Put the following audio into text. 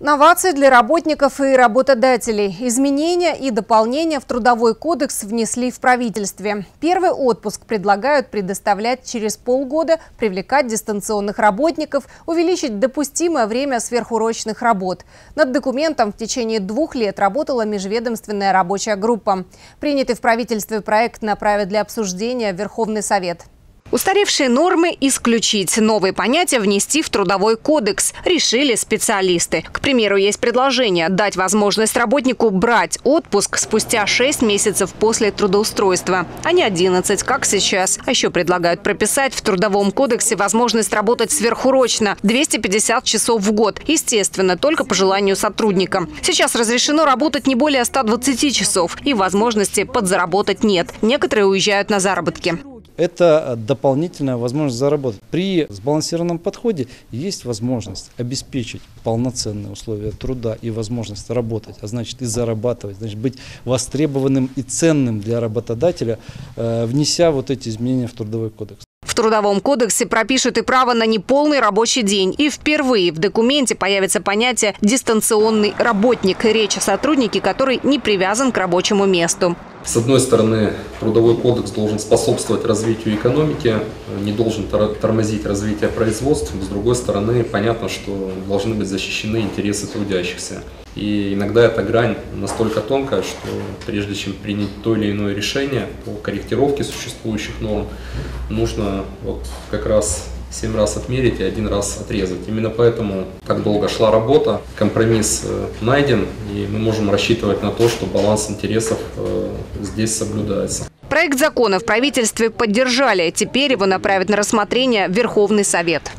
Новации для работников и работодателей. Изменения и дополнения в Трудовой кодекс внесли в правительстве. Первый отпуск предлагают предоставлять через полгода, привлекать дистанционных работников, увеличить допустимое время сверхурочных работ. Над документом в течение двух лет работала межведомственная рабочая группа. Принятый в правительстве проект направят для обсуждения в Верховный Совет. Устаревшие нормы исключить, новые понятия внести в Трудовой кодекс, решили специалисты. К примеру, есть предложение дать возможность работнику брать отпуск спустя 6 месяцев после трудоустройства, а не 11, как сейчас. А еще предлагают прописать в Трудовом кодексе возможность работать сверхурочно – 250 часов в год. Естественно, только по желанию сотрудника. Сейчас разрешено работать не более 120 часов и возможности подзаработать нет. Некоторые уезжают на заработки это дополнительная возможность заработать. При сбалансированном подходе есть возможность обеспечить полноценные условия труда и возможность работать, а значит и зарабатывать, значит быть востребованным и ценным для работодателя, э, внеся вот эти изменения в Трудовой кодекс. Трудовом кодексе пропишут и право на неполный рабочий день. И впервые в документе появится понятие «дистанционный работник». Речь о сотруднике, который не привязан к рабочему месту. С одной стороны, трудовой кодекс должен способствовать развитию экономики, не должен тормозить развитие производства. С другой стороны, понятно, что должны быть защищены интересы трудящихся. И иногда эта грань настолько тонкая, что прежде чем принять то или иное решение по корректировке существующих норм, нужно вот как раз семь раз отмерить и один раз отрезать. Именно поэтому так долго шла работа, компромисс э, найден, и мы можем рассчитывать на то, что баланс интересов э, здесь соблюдается. Проект закона в правительстве поддержали. Теперь его направят на рассмотрение Верховный Совет.